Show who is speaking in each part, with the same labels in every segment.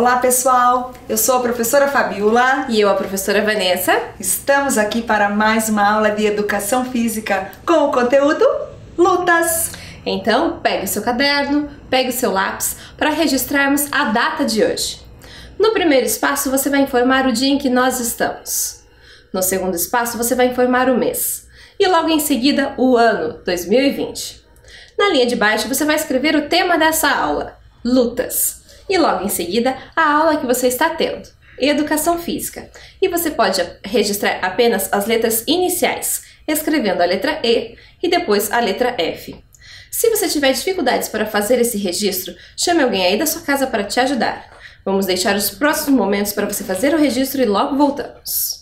Speaker 1: Olá pessoal, eu sou a professora Fabiola
Speaker 2: e eu a professora Vanessa.
Speaker 1: Estamos aqui para mais uma aula de educação física com o conteúdo lutas.
Speaker 2: Então, pegue o seu caderno, pegue o seu lápis para registrarmos a data de hoje. No primeiro espaço, você vai informar o dia em que nós estamos. No segundo espaço, você vai informar o mês. E logo em seguida, o ano 2020. Na linha de baixo, você vai escrever o tema dessa aula: lutas e logo em seguida a aula que você está tendo, Educação Física. E você pode registrar apenas as letras iniciais, escrevendo a letra E e depois a letra F. Se você tiver dificuldades para fazer esse registro, chame alguém aí da sua casa para te ajudar. Vamos deixar os próximos momentos para você fazer o registro e logo voltamos.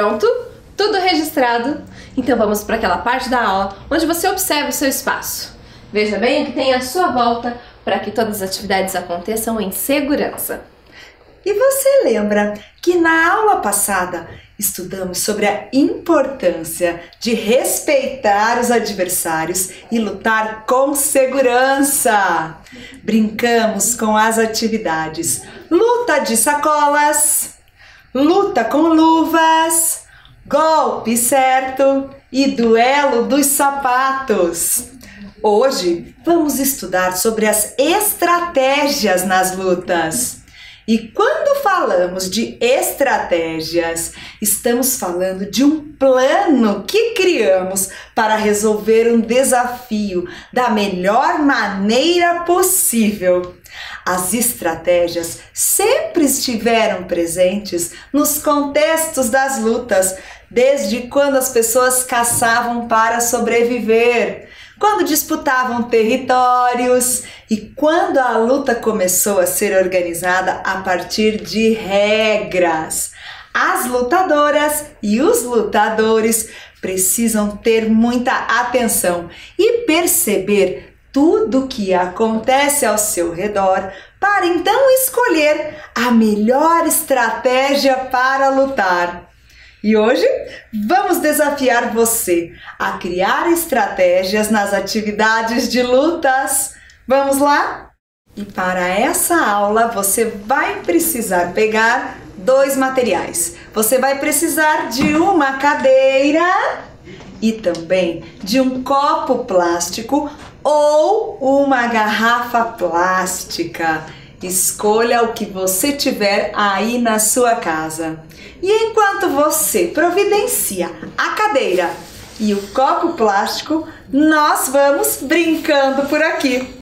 Speaker 2: Pronto? Tudo registrado? Então vamos para aquela parte da aula onde você observa o seu espaço. Veja bem o que tem à sua volta para que todas as atividades aconteçam em segurança.
Speaker 1: E você lembra que na aula passada estudamos sobre a importância de respeitar os adversários e lutar com segurança. Brincamos com as atividades luta de sacolas, luta com luvas, golpe certo e duelo dos sapatos. Hoje vamos estudar sobre as estratégias nas lutas. E quando falamos de estratégias, estamos falando de um plano que criamos para resolver um desafio da melhor maneira possível. As estratégias sempre estiveram presentes nos contextos das lutas, desde quando as pessoas caçavam para sobreviver, quando disputavam territórios e quando a luta começou a ser organizada a partir de regras. As lutadoras e os lutadores precisam ter muita atenção e perceber tudo que acontece ao seu redor para então escolher a melhor estratégia para lutar. E hoje vamos desafiar você a criar estratégias nas atividades de lutas. Vamos lá? E para essa aula você vai precisar pegar dois materiais. Você vai precisar de uma cadeira e também de um copo plástico ou uma garrafa plástica. Escolha o que você tiver aí na sua casa. E enquanto você providencia a cadeira e o copo plástico, nós vamos brincando por aqui.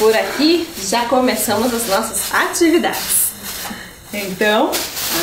Speaker 2: Por aqui já começamos as nossas atividades.
Speaker 1: Então,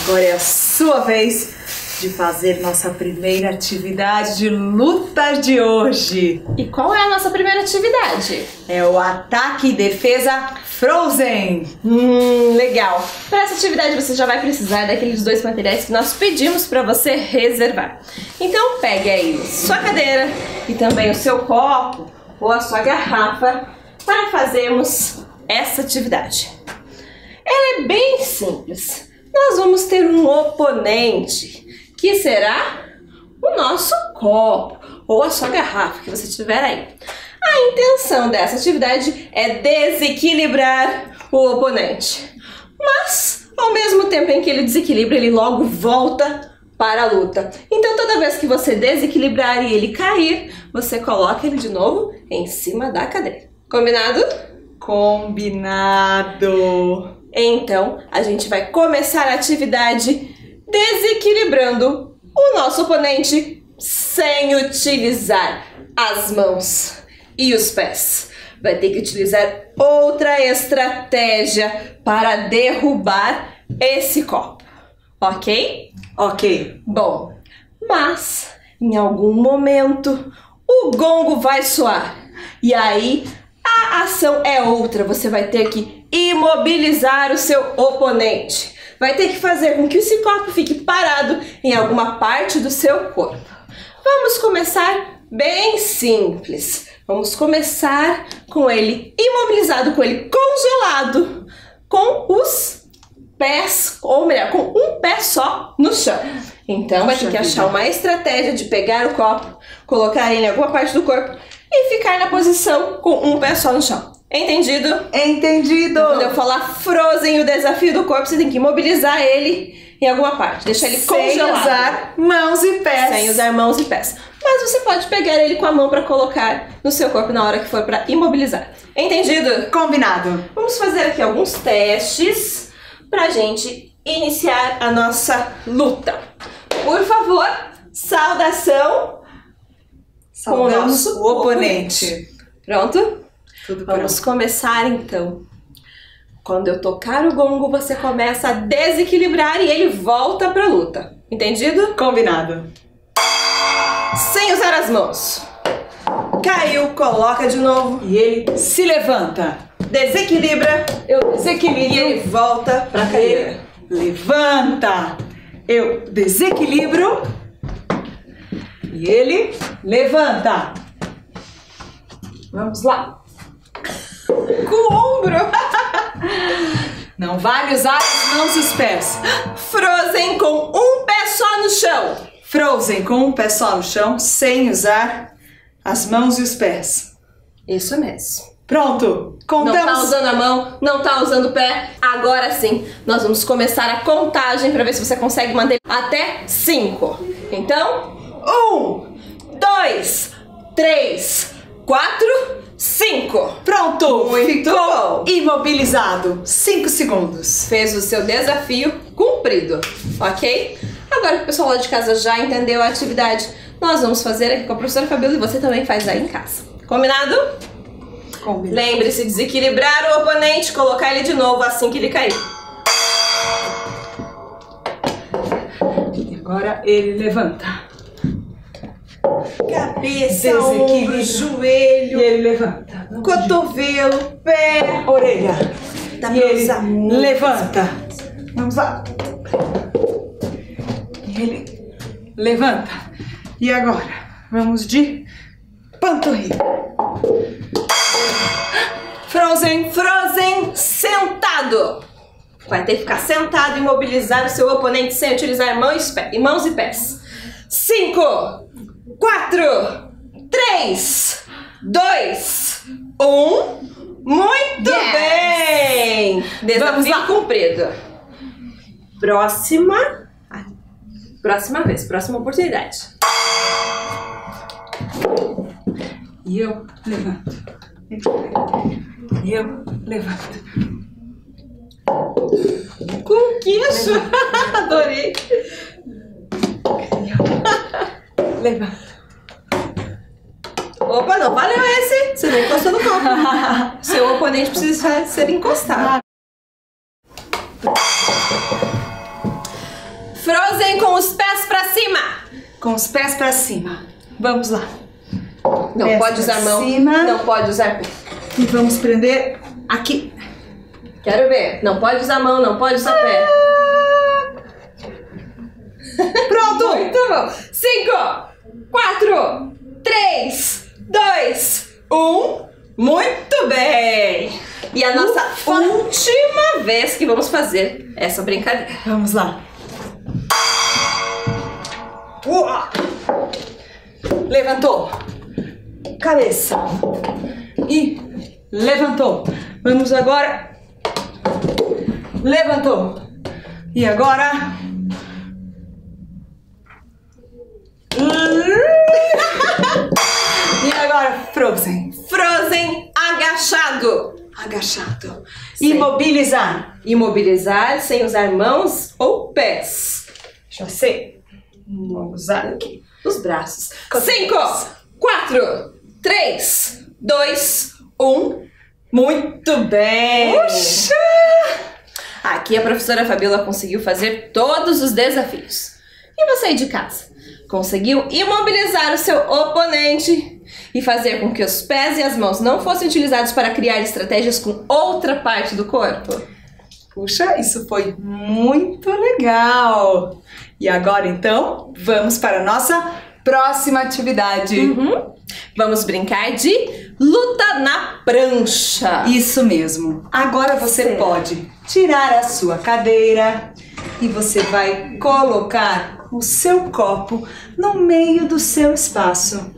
Speaker 1: agora é a sua vez de fazer nossa primeira atividade de luta de hoje.
Speaker 2: E qual é a nossa primeira atividade?
Speaker 1: É o ataque e defesa Frozen.
Speaker 2: Hum, legal. Para essa atividade você já vai precisar daqueles dois materiais que nós pedimos para você reservar. Então pegue aí sua cadeira e também o seu copo ou a sua garrafa para fazermos essa atividade. Ela é bem simples. Nós vamos ter um oponente, que será o nosso copo ou a sua garrafa que você tiver aí. A intenção dessa atividade é desequilibrar o oponente. Mas, ao mesmo tempo em que ele desequilibra, ele logo volta para a luta. Então, toda vez que você desequilibrar e ele cair, você coloca ele de novo em cima da cadeira. Combinado?
Speaker 1: Combinado!
Speaker 2: Então, a gente vai começar a atividade desequilibrando o nosso oponente sem utilizar as mãos e os pés. Vai ter que utilizar outra estratégia para derrubar esse copo, ok?
Speaker 1: Ok.
Speaker 2: Bom, mas em algum momento o gongo vai soar e aí a ação é outra, você vai ter que imobilizar o seu oponente. Vai ter que fazer com que esse copo fique parado em alguma parte do seu corpo. Vamos começar bem simples. Vamos começar com ele imobilizado, com ele congelado, com os pés, ou melhor, com um pé só no chão. Então vai ter que achar uma estratégia de pegar o copo, colocar ele em alguma parte do corpo e ficar na posição com um pé só no chão. Entendido?
Speaker 1: Entendido!
Speaker 2: Quando eu falar Frozen, o desafio do corpo, você tem que imobilizar ele em alguma parte, deixar ele
Speaker 1: Sem
Speaker 2: congelado.
Speaker 1: usar mãos e pés.
Speaker 2: Sem usar mãos e pés. Mas você pode pegar ele com a mão para colocar no seu corpo na hora que for para imobilizar. Entendido?
Speaker 1: Combinado.
Speaker 2: Vamos fazer aqui alguns testes pra gente iniciar a nossa luta. Por favor, saudação com o nosso
Speaker 1: o oponente.
Speaker 2: Pronto?
Speaker 1: Tudo
Speaker 2: Vamos começar então. Quando eu tocar o gongo, você começa a desequilibrar e ele volta pra luta. Entendido?
Speaker 1: Combinado.
Speaker 2: Sem usar as mãos. Caiu, coloca de novo.
Speaker 1: E ele se levanta.
Speaker 2: Desequilibra
Speaker 1: Eu
Speaker 2: e
Speaker 1: desequilibro.
Speaker 2: ele volta pra cadeira.
Speaker 1: Levanta. Eu desequilibro. E ele levanta. Vamos lá.
Speaker 2: Com o ombro.
Speaker 1: Não vale usar as mãos e os pés.
Speaker 2: Frozen com um pé só no chão.
Speaker 1: Frozen com um pé só no chão, sem usar as mãos e os pés.
Speaker 2: Isso mesmo.
Speaker 1: Pronto.
Speaker 2: Não tá
Speaker 1: Contamos.
Speaker 2: usando a mão, não tá usando o pé. Agora sim, nós vamos começar a contagem para ver se você consegue manter até cinco. Então, um, dois, três, quatro, cinco.
Speaker 1: Pronto.
Speaker 2: Muito
Speaker 1: Ficou
Speaker 2: bom.
Speaker 1: imobilizado. Cinco segundos.
Speaker 2: Fez o seu desafio cumprido, ok? Agora que o pessoal lá de casa já entendeu a atividade, nós vamos fazer aqui com a professora Fabiola e você também faz aí em casa. Combinado?
Speaker 1: Combinado.
Speaker 2: Lembre-se de desequilibrar o oponente, colocar ele de novo assim que ele cair.
Speaker 1: E agora ele levanta.
Speaker 2: Cabeça, ombro,
Speaker 1: E
Speaker 2: joelho,
Speaker 1: ele levanta.
Speaker 2: cotovelo, pé.
Speaker 1: Orelha.
Speaker 2: Dá
Speaker 1: e
Speaker 2: pra
Speaker 1: ele levanta. Vamos lá. E ele levanta. E agora, vamos de panturrilha.
Speaker 2: Frozen, Frozen, sentado. Vai ter que ficar sentado e imobilizar o seu oponente sem utilizar e mãos e pés. Cinco, quatro, três, dois,
Speaker 1: um. Muito
Speaker 2: Yes.
Speaker 1: bem! Vamos
Speaker 2: Desafio
Speaker 1: lá.
Speaker 2: cumprido. Próxima. Próxima vez, próxima oportunidade.
Speaker 1: E eu levanto. E eu levanto.
Speaker 2: Com queijo. Adorei.
Speaker 1: Levanto.
Speaker 2: Opa, não valeu esse. Você não encostou no copo. Seu oponente precisa ser encostado. Frozen com os pés pra cima.
Speaker 1: Com os pés pra cima. Vamos lá.
Speaker 2: Não
Speaker 1: Pés
Speaker 2: pode usar mão.
Speaker 1: cima.
Speaker 2: Não pode usar pé.
Speaker 1: E vamos prender aqui.
Speaker 2: Quero ver. Não pode usar mão, não pode usar pé.
Speaker 1: Pronto!
Speaker 2: Muito bom. Cinco, quatro, três, dois, um. Muito bem! E a nossa última vez que vamos fazer essa brincadeira.
Speaker 1: Vamos lá. Levantou. Cabeça. E levantou. Vamos agora. Levantou. E agora. E agora, Frozen.
Speaker 2: Frozen agachado.
Speaker 1: Agachado.
Speaker 2: Sim.
Speaker 1: Imobilizar.
Speaker 2: Imobilizar sem usar mãos ou pés.
Speaker 1: Já sei. Vamos usar aqui.
Speaker 2: Os braços. Cinco, quatro, três, dois, um.
Speaker 1: Muito bem.
Speaker 2: Puxa! Aqui a professora Fabiola conseguiu fazer todos os desafios. E você aí de casa? Conseguiu imobilizar o seu oponente e fazer com que os pés e as mãos não fossem utilizados para criar estratégias com outra parte do corpo?
Speaker 1: Puxa, isso foi muito legal! E agora então, vamos para a nossa próxima atividade.
Speaker 2: Uhum. Vamos brincar de luta na prancha.
Speaker 1: Isso mesmo. Agora você pode tirar a sua cadeira e você vai colocar o seu copo no meio do seu espaço.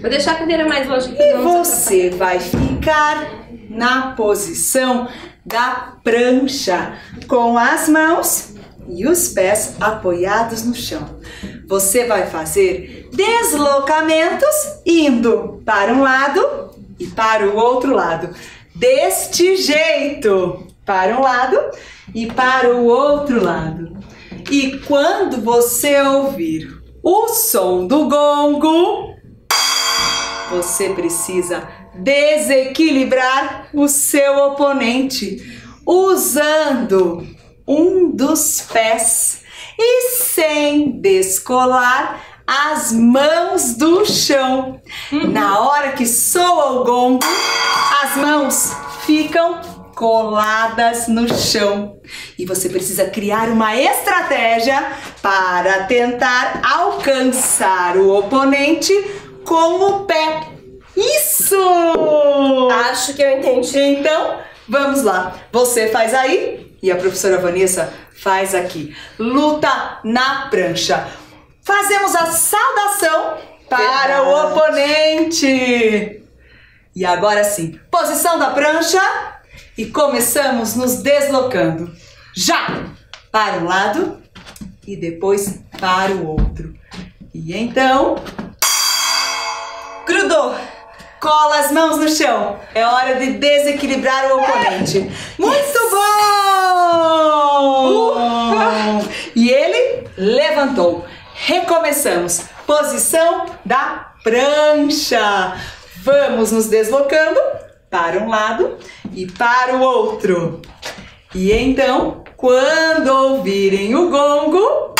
Speaker 2: Vou deixar a cadeira mais longe.
Speaker 1: E você vai ficar na posição da prancha, com as mãos e os pés apoiados no chão. Você vai fazer deslocamentos indo para um lado e para o outro lado. Deste jeito, para um lado e para o outro lado. E quando você ouvir o som do gongo, você precisa desequilibrar o seu oponente usando um dos pés e sem descolar as mãos do chão. Na hora que soa o gongo, as mãos ficam coladas no chão. E você precisa criar uma estratégia para tentar alcançar o oponente com o pé. Isso!
Speaker 2: Acho que eu entendi.
Speaker 1: Então, vamos lá. Você faz aí e a professora Vanessa faz aqui. Luta na prancha. Fazemos a saudação para o
Speaker 2: Verdade.
Speaker 1: oponente. E agora sim, posição da prancha e começamos nos deslocando. Já para um lado e depois para o outro. E então, grudou. Cola as mãos no chão. É hora de desequilibrar o oponente. Muito bom! E ele levantou. Recomeçamos. Posição da prancha. Vamos nos deslocando para um lado e para o outro. E então, quando ouvirem o gongo,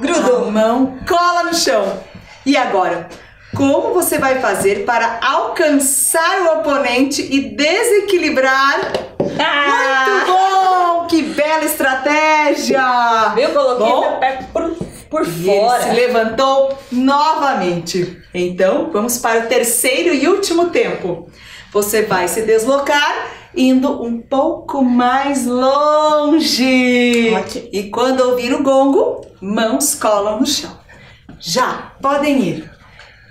Speaker 1: grudou a mão, cola no chão. E agora, como você vai fazer para alcançar o oponente e desequilibrar? Muito bom! Que bela estratégia!
Speaker 2: Eu coloquei
Speaker 1: Bom.
Speaker 2: meu pé por, por
Speaker 1: E ele
Speaker 2: fora.
Speaker 1: se levantou novamente. Então, vamos para o terceiro e último tempo. Você vai se deslocar indo um pouco mais longe.
Speaker 2: Ok.
Speaker 1: E quando ouvir o gongo, mãos colam no chão. Já podem ir.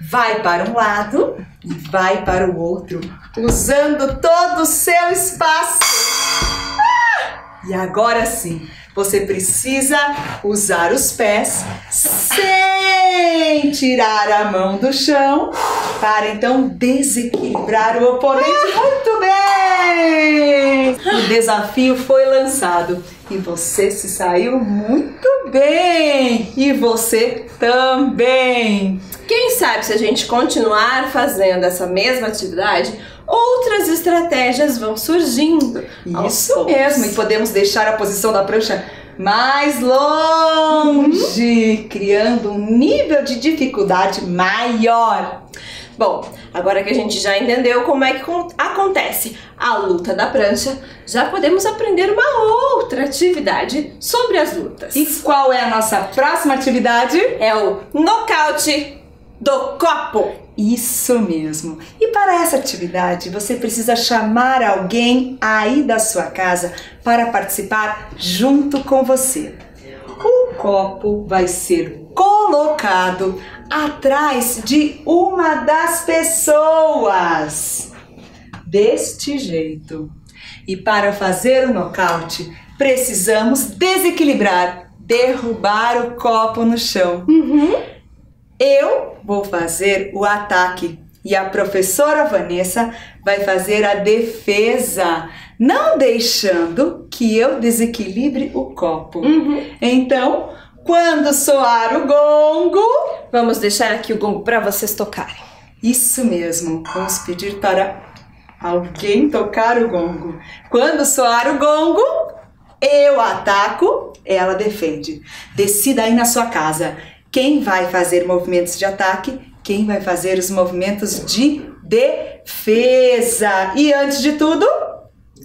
Speaker 1: Vai para um lado e vai para o outro, usando todo o seu espaço. Ah! E agora sim, você precisa usar os pés sem tirar a mão do chão para então desequilibrar o oponente. Muito bem! O desafio foi lançado e você se saiu muito bem! E você também!
Speaker 2: Quem sabe se a gente continuar fazendo essa mesma atividade, outras estratégias vão surgindo.
Speaker 1: Isso mesmo, e podemos deixar a posição da prancha mais longe, uhum. criando um nível de dificuldade maior.
Speaker 2: Bom, agora que a gente já entendeu como é que acontece a luta da prancha, já podemos aprender uma outra atividade sobre as lutas.
Speaker 1: E qual é a nossa próxima atividade?
Speaker 2: É o nocaute do copo.
Speaker 1: Isso mesmo. E para essa atividade, você precisa chamar alguém aí da sua casa para participar junto com você. O copo vai ser colocado atrás de uma das pessoas. Deste jeito. E para fazer o nocaute, precisamos desequilibrar, derrubar o copo no chão.
Speaker 2: Uhum.
Speaker 1: Eu vou fazer o ataque e a professora Vanessa vai fazer a defesa, não deixando que eu desequilibre o copo.
Speaker 2: Uhum.
Speaker 1: Então, quando soar o gongo,
Speaker 2: vamos deixar aqui o gongo para vocês tocarem.
Speaker 1: Isso mesmo. Vamos pedir para alguém tocar o gongo. Quando soar o gongo, eu ataco, ela defende. Decida aí na sua casa quem vai fazer movimentos de ataque, quem vai fazer os movimentos de defesa. E antes de tudo,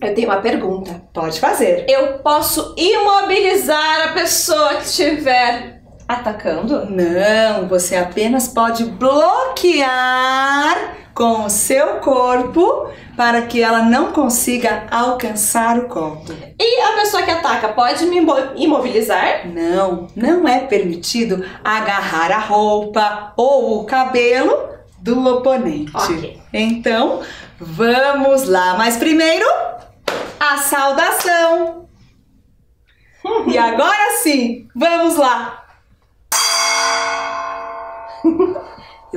Speaker 2: eu tenho uma pergunta.
Speaker 1: Pode fazer.
Speaker 2: Eu posso imobilizar a pessoa que estiver atacando?
Speaker 1: Não, você apenas pode bloquear com o seu corpo para que ela não consiga alcançar o copo.
Speaker 2: E a pessoa que ataca pode me imobilizar?
Speaker 1: Não, não é permitido agarrar a roupa ou o cabelo do oponente.
Speaker 2: Okay.
Speaker 1: Então, vamos lá. Mas primeiro, a saudação. e agora sim, vamos lá.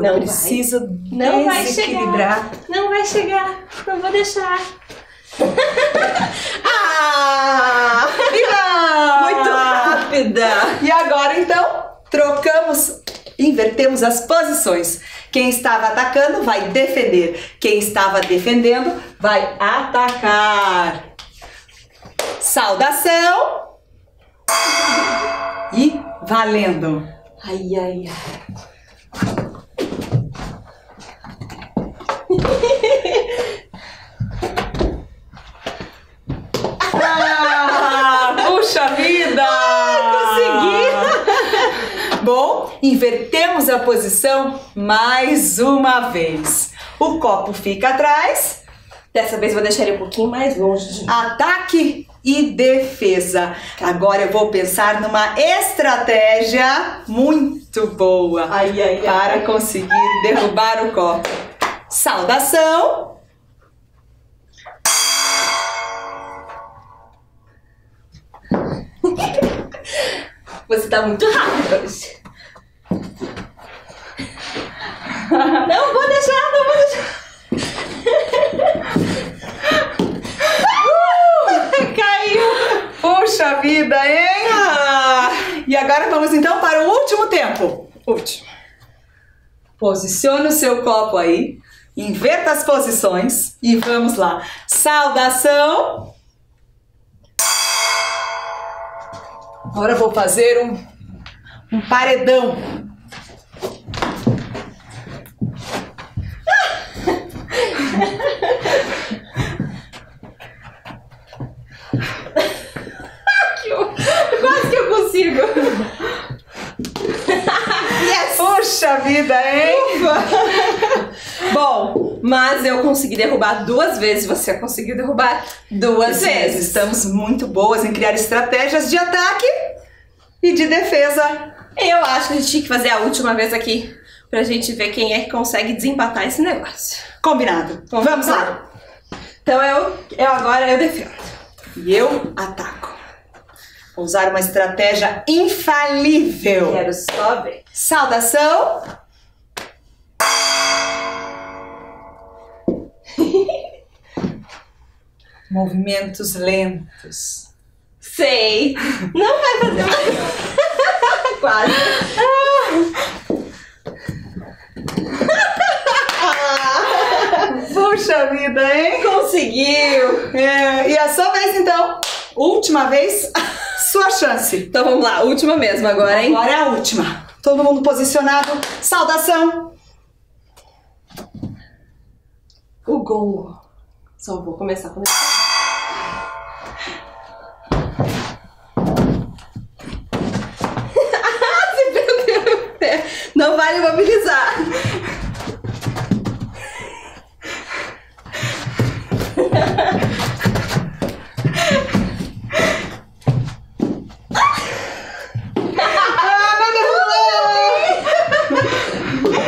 Speaker 1: Eu não preciso vai.
Speaker 2: Não vai chegar. Não vai chegar. Não vou deixar.
Speaker 1: ah!
Speaker 2: Muito rápida!
Speaker 1: E agora então, trocamos, invertemos as posições. Quem estava atacando vai defender. Quem estava defendendo vai atacar. Saudação! E valendo!
Speaker 2: Ai, ai, ai.
Speaker 1: Ah, puxa vida!
Speaker 2: Ai,
Speaker 1: consegui! Bom, invertemos a posição mais uma vez. O copo fica atrás.
Speaker 2: Dessa vez vou deixar ele um pouquinho mais longe.
Speaker 1: Ataque e defesa. Agora eu vou pensar numa estratégia muito boa
Speaker 2: ai, ai,
Speaker 1: para ai. conseguir derrubar o copo. Saudação!
Speaker 2: Você tá muito rápido hoje. Não vou deixar, não vou deixar. Uh, caiu!
Speaker 1: Puxa vida, hein? Ah. E agora vamos então para o último tempo. Último. Posicione o seu copo aí. Inverta as posições e vamos lá. Saudação. Agora vou fazer um, um paredão.
Speaker 2: Quase que eu consigo.
Speaker 1: Yes. Puxa vida, hein?
Speaker 2: Ufa. Bom, mas eu consegui derrubar duas vezes, você conseguiu derrubar duas vezes.
Speaker 1: Estamos muito boas em criar estratégias de ataque e de defesa.
Speaker 2: Eu acho que a gente tinha que fazer a última vez aqui pra gente ver quem é que consegue desempatar esse negócio.
Speaker 1: Combinado. Vamos lá.
Speaker 2: Então eu, eu agora eu defendo.
Speaker 1: E eu ataco. Vou usar uma estratégia infalível.
Speaker 2: Quero só ver.
Speaker 1: Saudação. Movimentos lentos.
Speaker 2: Sei. Não vai fazer mais. Quase.
Speaker 1: Puxa vida, hein?
Speaker 2: Conseguiu.
Speaker 1: É, e é a sua vez então. Última vez, sua chance.
Speaker 2: Então vamos lá, última mesmo agora, hein?
Speaker 1: Agora é a última. Todo mundo posicionado. Saudação.
Speaker 2: O gongo. Só vou começar começar. Vale mobilizar.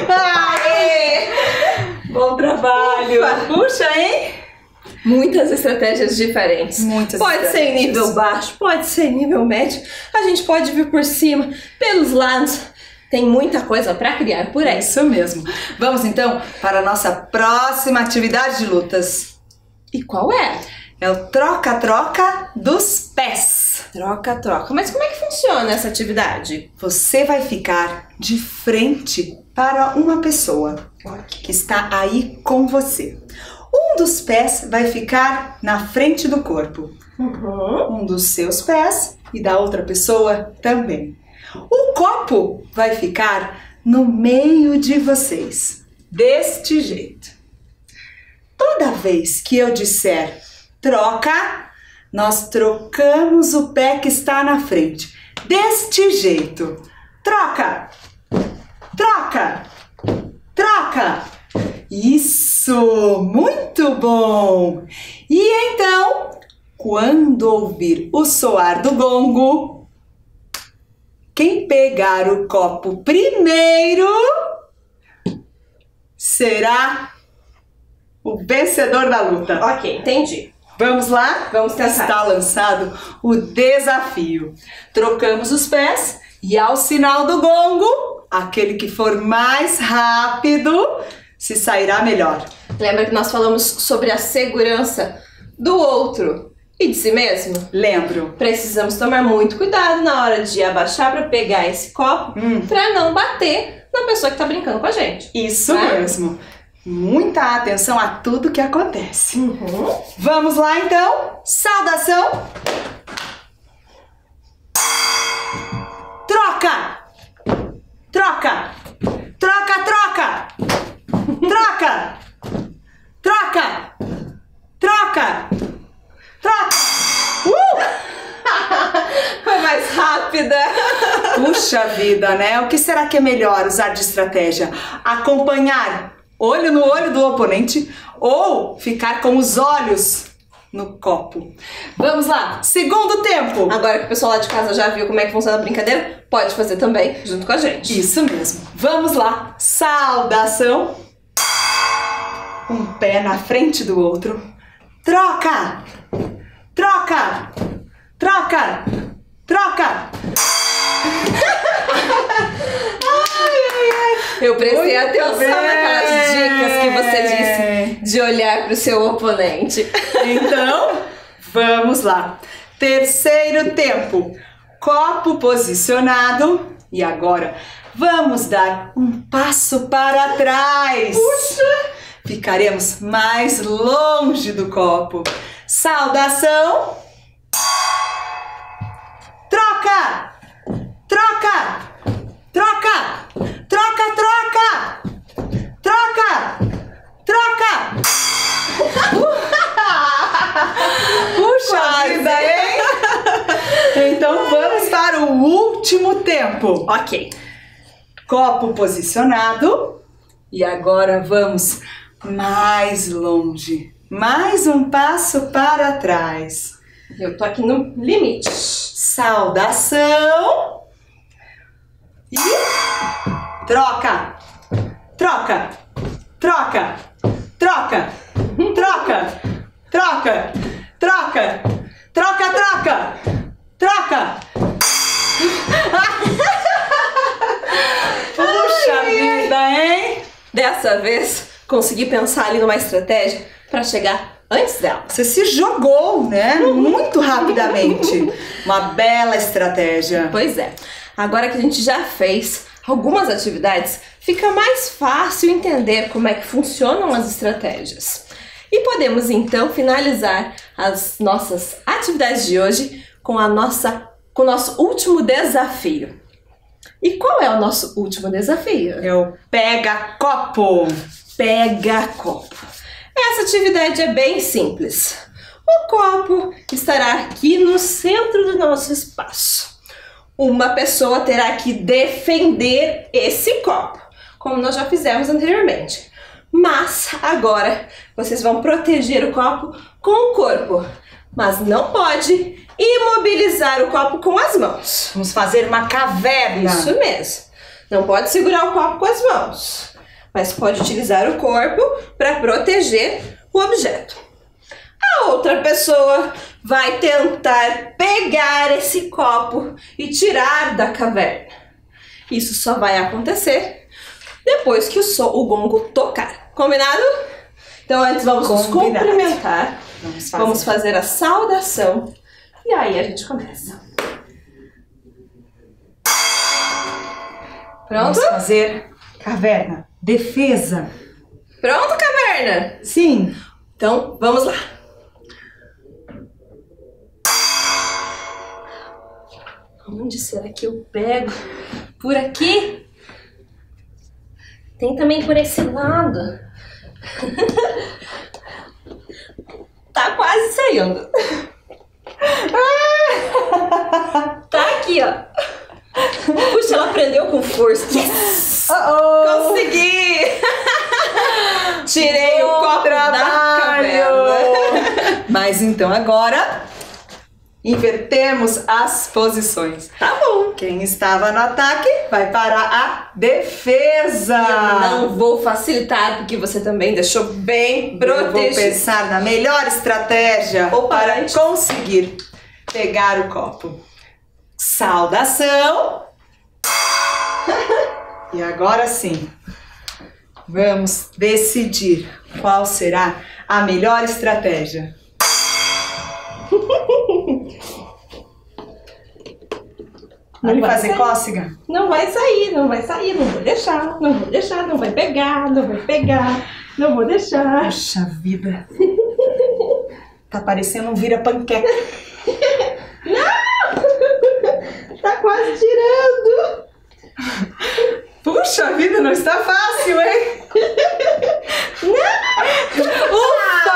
Speaker 1: Ah! Bom trabalho. Puxa, hein?
Speaker 2: Muitas estratégias diferentes.
Speaker 1: Muitas
Speaker 2: Pode ser em nível baixo, pode ser em nível médio. A gente pode vir por cima, pelos lados. Tem muita coisa pra criar por aí.
Speaker 1: isso mesmo. Vamos então para a nossa próxima atividade de lutas.
Speaker 2: E qual é?
Speaker 1: É o troca-troca dos pés.
Speaker 2: Troca, troca. Mas como é que funciona essa atividade?
Speaker 1: Você vai ficar de frente para uma pessoa que está aí com você. Um dos pés vai ficar na frente do corpo,
Speaker 2: Uhum.
Speaker 1: um dos seus pés e da outra pessoa também. O copo vai ficar no meio de vocês, deste jeito. Toda vez que eu disser troca, nós trocamos o pé que está na frente, deste jeito. Troca! Troca! Troca! Isso! Muito bom! E então, quando ouvir o soar do gongo, quem pegar o copo primeiro será o vencedor da luta.
Speaker 2: Ok, entendi.
Speaker 1: Vamos lá?
Speaker 2: Vamos tentar.
Speaker 1: Está lançado o desafio. Trocamos os pés e ao sinal do gongo, aquele que for mais rápido se sairá melhor.
Speaker 2: Lembra que nós falamos sobre a segurança do outro e de si mesmo?
Speaker 1: Lembro.
Speaker 2: Precisamos tomar muito cuidado na hora de abaixar para pegar esse copo
Speaker 1: Hum,
Speaker 2: para não bater na pessoa que tá brincando com a gente.
Speaker 1: isso
Speaker 2: Né?
Speaker 1: mesmo. Muita atenção a tudo que acontece.
Speaker 2: Uhum.
Speaker 1: Vamos lá então. Saudação. Troca! Troca! Troca, troca! Troca! Troca! Vida, né? O que será que é melhor usar de estratégia? Acompanhar olho no olho do oponente ou ficar com os olhos no copo? Vamos lá, segundo tempo.
Speaker 2: Agora que o pessoal lá de casa já viu como é que funciona a brincadeira, pode fazer também junto com a gente.
Speaker 1: Isso mesmo. Vamos lá. Saudação. Um pé na frente do outro. Troca! Troca! Troca! Troca!
Speaker 2: Eu prestei
Speaker 1: Muito
Speaker 2: atenção
Speaker 1: bem.
Speaker 2: naquelas dicas que você disse de olhar pro seu oponente.
Speaker 1: Então, vamos lá. Terceiro tempo. Copo posicionado. E agora, vamos dar um passo para trás. Puxa! Ficaremos mais longe do copo. Saudação. Troca! Troca! Troca! Troca, troca! Troca! Puxa vida, hein? Então vamos para o último tempo.
Speaker 2: Ok.
Speaker 1: Copo posicionado. E agora vamos mais longe. Mais um passo para trás.
Speaker 2: Eu tô aqui no limite.
Speaker 1: Saudação. E troca. Troca, troca, troca, troca, troca, troca, troca, troca, troca. Puxa vida, hein?
Speaker 2: Dessa vez, consegui pensar ali numa estratégia para chegar antes dela.
Speaker 1: Você se jogou, né? Muito rapidamente. Uma bela estratégia.
Speaker 2: Pois é. Agora que a gente já fez algumas atividades, fica mais fácil entender como é que funcionam as estratégias. E podemos então finalizar as nossas atividades de hoje com a nossa com o nosso último desafio. E qual é o nosso último desafio?
Speaker 1: É o pega copo.
Speaker 2: Pega copo. Essa atividade é bem simples. O copo estará aqui no centro do nosso espaço. Uma pessoa terá que defender esse copo, como nós já fizemos anteriormente. Mas agora vocês vão proteger o copo com o corpo, mas não pode imobilizar o copo com as mãos.
Speaker 1: Vamos fazer uma caverna.
Speaker 2: Isso mesmo. Não pode segurar o copo com as mãos, mas pode utilizar o corpo para proteger o objeto. A outra pessoa vai tentar pegar esse copo e tirar da caverna. Isso só vai acontecer depois que o, so, o gongo tocar. Combinado? Então antes vamos nos
Speaker 1: Combinado.
Speaker 2: cumprimentar.
Speaker 1: Vamos fazer.
Speaker 2: Vamos fazer a saudação e aí a gente começa. Pronto?
Speaker 1: Vamos fazer caverna. Defesa.
Speaker 2: Pronto, caverna?
Speaker 1: Sim.
Speaker 2: Então vamos lá. Onde será que eu pego? Por aqui? Tem também por esse lado. tá quase saindo. tá aqui, ó. Puxa, ela prendeu com força. Yes!
Speaker 1: Uh-oh.
Speaker 2: Consegui! Tirei o copo da.
Speaker 1: Mas então agora invertemos as posições.
Speaker 2: Tá bom.
Speaker 1: Quem estava no ataque vai para a defesa.
Speaker 2: Eu não vou facilitar, porque você também deixou bem
Speaker 1: Eu vou
Speaker 2: protegido.
Speaker 1: pensar na melhor estratégia
Speaker 2: Opa,
Speaker 1: para
Speaker 2: antes.
Speaker 1: conseguir pegar o copo. Saudação. E agora sim, vamos decidir qual será a melhor estratégia.
Speaker 2: Não
Speaker 1: Vai
Speaker 2: vai
Speaker 1: fazer
Speaker 2: sair.
Speaker 1: cócega?
Speaker 2: Não vai sair, não vai sair, não vou deixar, não vou deixar, não vai pegar, não vai pegar, não vou deixar.
Speaker 1: Puxa vida. Tá parecendo um vira-panqueca.
Speaker 2: Tá quase tirando.
Speaker 1: Puxa vida, não está fácil, hein? Ufa!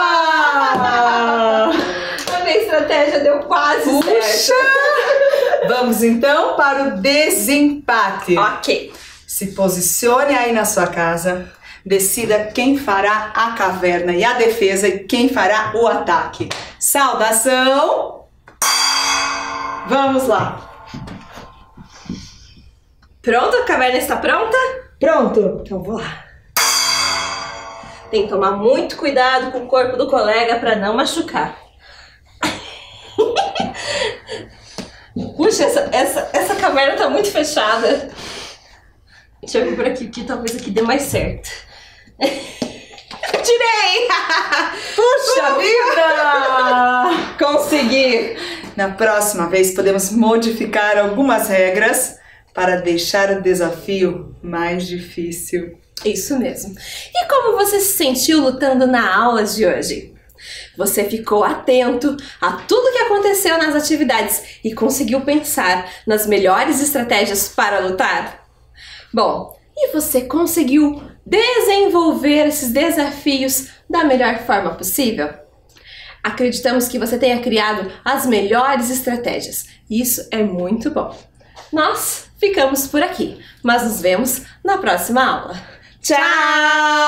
Speaker 2: A minha estratégia deu quase
Speaker 1: Puxa!
Speaker 2: certo.
Speaker 1: Vamos então para o desempate.
Speaker 2: Ok.
Speaker 1: Se posicione aí na sua casa. Decida quem fará a caverna e a defesa e quem fará o ataque. Saudação! Vamos lá.
Speaker 2: Pronto? A caverna está pronta?
Speaker 1: Pronto? Então vou lá.
Speaker 2: Tem que tomar muito cuidado com o corpo do colega para não machucar. Puxa, essa, essa, essa caverna tá muito fechada. Deixa eu ver por aqui, que talvez aqui dê mais certo. Tirei!
Speaker 1: Puxa vida!
Speaker 2: Consegui!
Speaker 1: Na próxima vez podemos modificar algumas regras para deixar o desafio mais difícil.
Speaker 2: Isso mesmo. E como você se sentiu lutando na aula de hoje? Você ficou atento a tudo que aconteceu nas atividades e conseguiu pensar nas melhores estratégias para lutar? Bom, e você conseguiu desenvolver esses desafios da melhor forma possível? Acreditamos que você tenha criado as melhores estratégias. Isso é muito bom. Nós ficamos por aqui, mas nos vemos na próxima aula. Tchau!